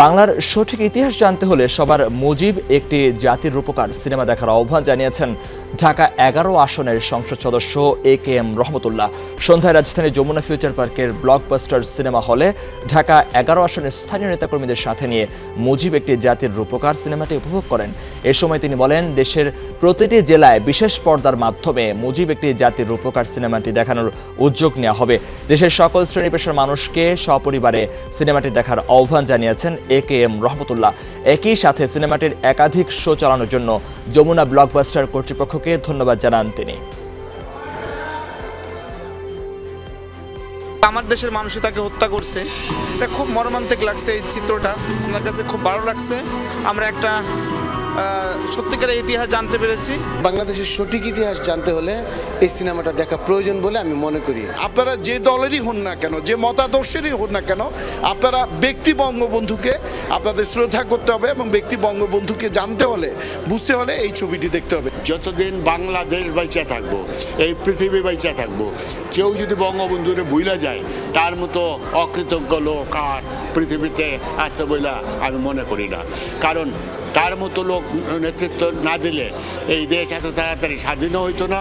বাংলার সঠিক ইতিহাস জানতে হলে সবার মুজিব একটি জাতির রূপকার সিনেমা দেখার আহ্বান জানিয়েছেন ঢাকা এগারো আসনের সংসদ সদস্য এ কে এম রহমতুল্লাহ। সন্ধ্যায় রাজধানীর যমুনা ফিউচার পার্কের ব্লকবাস্টার সিনেমা হলে ঢাকা এগারো আসনের স্থানীয় নেতাকর্মীদের সাথে নিয়ে মুজিব একটি জাতির রূপকার সিনেমাটি উপভোগ করেন। এ সময় তিনি বলেন, দেশের প্রতিটি জেলায় বিশেষ পর্দার মাধ্যমে মুজিব একটি জাতির রূপকার সিনেমাটি দেখানোর উদ্যোগ নেওয়া হবে। দেশের সকল শ্রেণি পেশার মানুষকে সপরিবারে সিনেমাটি দেখার আহ্বান জানিয়েছেন এ কে এম রহমতুল্লাহ। একই সাথে সিনেমাটির একাধিক শো চালানোর জন্য যমুনা ব্লকবাস্টার কর্তৃপক্ষকে ধন্যবাদ জানান তিনি। আমার দেশের মানুষই তাকে হত্যা করছে। এটা খুব মর্মান্তিক লাগছে এই চিত্রটা। আমার কাছে খুব ভালো লাগছে। আমরা একটা সত্যিকারের ইতিহাস জানতে পেরেছি। বাংলাদেশের সঠিক ইতিহাস জানতে হলে এই সিনেমাটা দেখা প্রয়োজন বলে আমি মনে করি। আপনারা যে দলেরই হন না কেন যে মতাদর্শেরই হন না কেন আপনারা ব্যক্তি বঙ্গবন্ধুকে আপনাদের শ্রদ্ধা করতে হবে এবং ব্যক্তি বঙ্গবন্ধুকে জানতে হলে বুঝতে হলে এই ছবিটি দেখতে হবে। যতদিন বাংলাদেশ বাইচা থাকব এই পৃথিবী বাইচা থাকব কেউ যদি বঙ্গবন্ধুরে ভুলে যায় তার মতো অকৃতজ্ঞ লোক আর পৃথিবীতে আছে বইলা আমি মনে করি না। কারণ তার মতো লোক নেতৃত্ব না দিলে এই দেশ এত তাড়াতাড়ি স্বাধীন হইতো না।